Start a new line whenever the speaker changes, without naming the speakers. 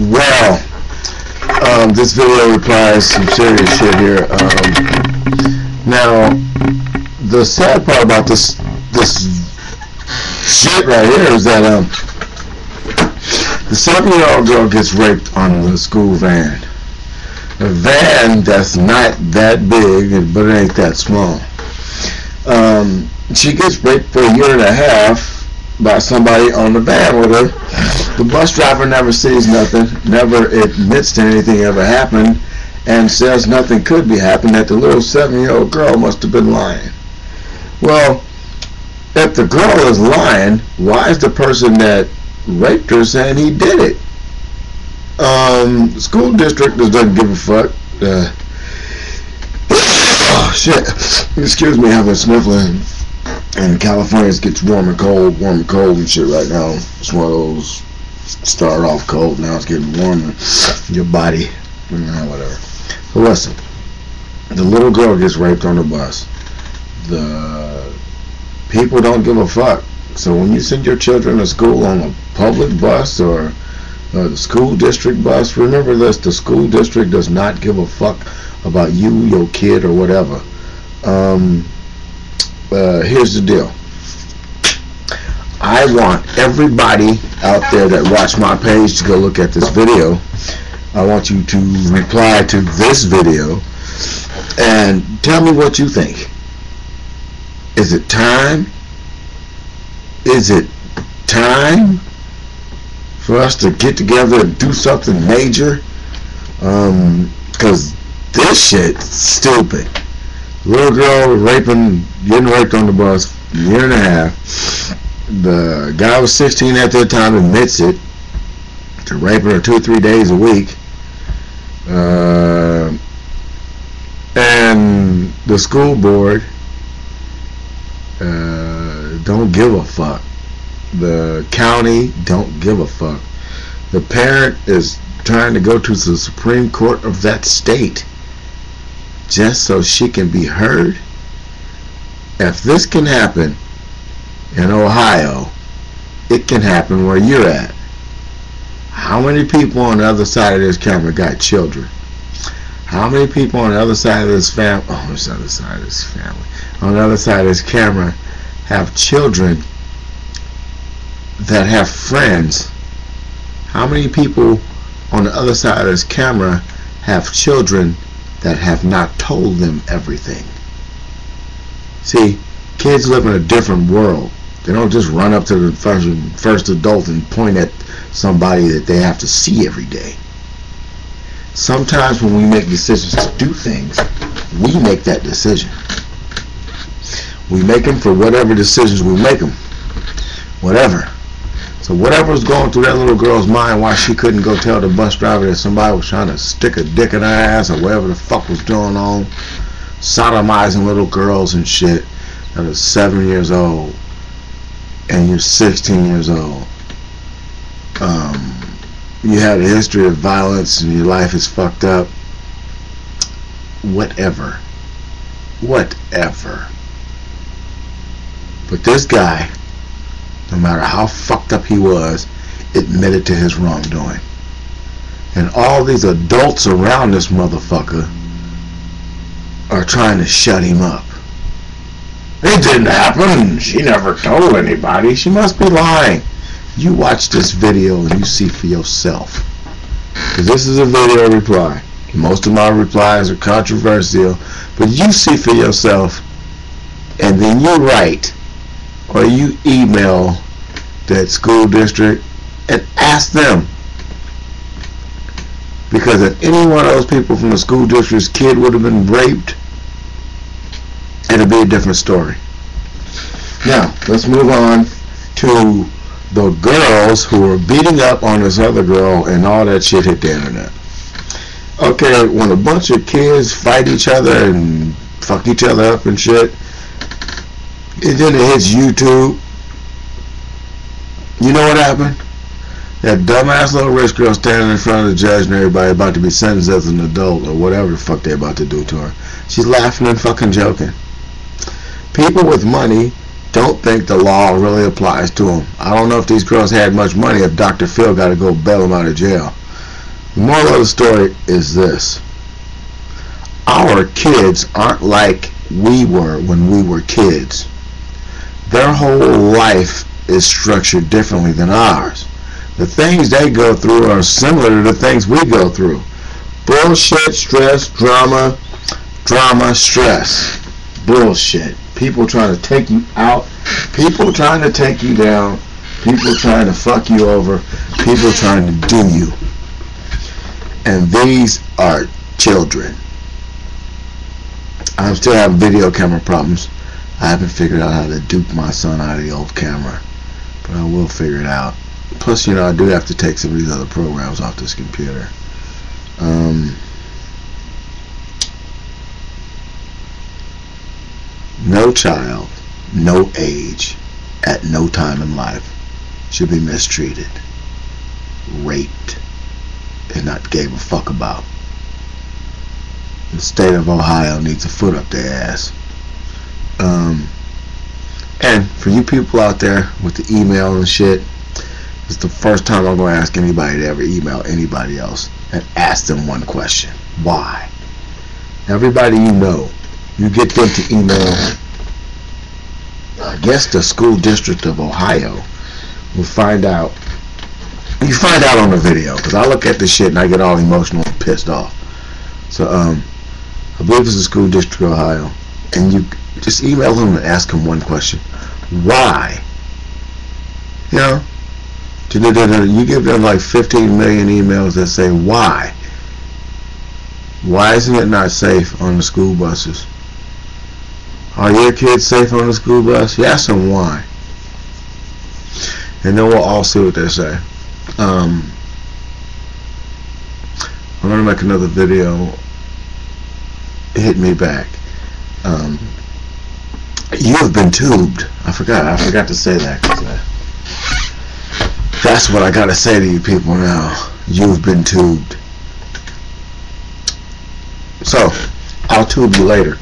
Well, um, this video replies some serious shit here. Um, now, the sad part about this this shit right here is that um, the seven-year-old girl gets raped on the school van. A van that's not that big, but it ain't that small. Um, she gets raped for a year and a half by somebody on the van with her. The bus driver never sees nothing, never admits to anything ever happened, and says nothing could be happened, that the little seven-year-old girl must have been lying. Well, if the girl is lying, why is the person that raped her saying he did it? Um, school district doesn't give a fuck. Uh, oh, shit. Excuse me, I've been sniffling and California gets warm and cold, warm and cold and shit right now. It's one of those start off cold, now it's getting warmer. Your body, you know, whatever. So listen, the little girl gets raped on the bus. The people don't give a fuck. So when you send your children to school on a public bus or a school district bus, remember this: the school district does not give a fuck about you, your kid, or whatever. Um, uh, here's the deal. I want everybody out there that watch my page to go look at this video. I want you to reply to this video and tell me what you think. Is it time? Is it time for us to get together and do something major? Because um, this shit's stupid little girl raping, getting raped on the bus, year and a half. The guy was 16 at that time, admits it, to raping her two or three days a week. Uh, and the school board uh, don't give a fuck. The county don't give a fuck. The parent is trying to go to the Supreme Court of that state just so she can be heard? If this can happen in Ohio, it can happen where you're at. How many people on the other side of this camera got children? How many people on the other side of this family, oh, this other side of this family, on the other side of this camera have children that have friends? How many people on the other side of this camera have children that have not told them everything. See, kids live in a different world. They don't just run up to the first, first adult and point at somebody that they have to see every day. Sometimes when we make decisions to do things, we make that decision. We make them for whatever decisions we make them. Whatever. So whatever was going through that little girl's mind why she couldn't go tell the bus driver that somebody was trying to stick a dick in her ass or whatever the fuck was going on, sodomizing little girls and shit that are seven years old and you're 16 years old. Um, you have a history of violence and your life is fucked up. Whatever. Whatever. But this guy no matter how fucked up he was, admitted to his wrongdoing. And all these adults around this motherfucker are trying to shut him up. It didn't happen. She never told anybody. She must be lying. You watch this video and you see for yourself. This is a video reply. Most of my replies are controversial, but you see for yourself and then you write or you email that school district and ask them. Because if any one of those people from the school district's kid would have been raped, it'd be a different story. Now, let's move on to the girls who were beating up on this other girl and all that shit hit the internet. Okay, when a bunch of kids fight each other and fuck each other up and shit, and then it hits YouTube. You know what happened? That dumbass little rich girl standing in front of the judge and everybody about to be sentenced as an adult or whatever the fuck they about to do to her. She's laughing and fucking joking. People with money don't think the law really applies to them. I don't know if these girls had much money if Dr. Phil got to go bail them out of jail. The moral of the story is this. Our kids aren't like we were when we were kids. Their whole life is structured differently than ours. The things they go through are similar to the things we go through. Bullshit, stress, drama, drama, stress. Bullshit. People trying to take you out. People trying to take you down. People trying to fuck you over. People trying to do you. And these are children. I'm still having video camera problems. I haven't figured out how to dupe my son out of the old camera. But I will figure it out. Plus, you know, I do have to take some of these other programs off this computer. Um, no child, no age, at no time in life should be mistreated, raped, and not gave a fuck about. The state of Ohio needs a foot up their ass. Um, and for you people out there with the email and shit, it's the first time I'm going to ask anybody to ever email anybody else and ask them one question. Why? Everybody you know, you get them to email, I guess the school district of Ohio will find out. You find out on the video, because I look at this shit and I get all emotional and pissed off. So, um, I believe it's the school district of Ohio. And you just email them and ask them one question. Why? You know? You give them like 15 million emails that say why. Why isn't it not safe on the school buses? Are your kids safe on the school bus? Yes, and why? And then we'll all see what they say. Um, I'm going to make another video. Hit me back. Um, you have been tubed. I forgot. I forgot to say that. Uh, that's what I gotta say to you people now. You've been tubed. So, I'll tube you later.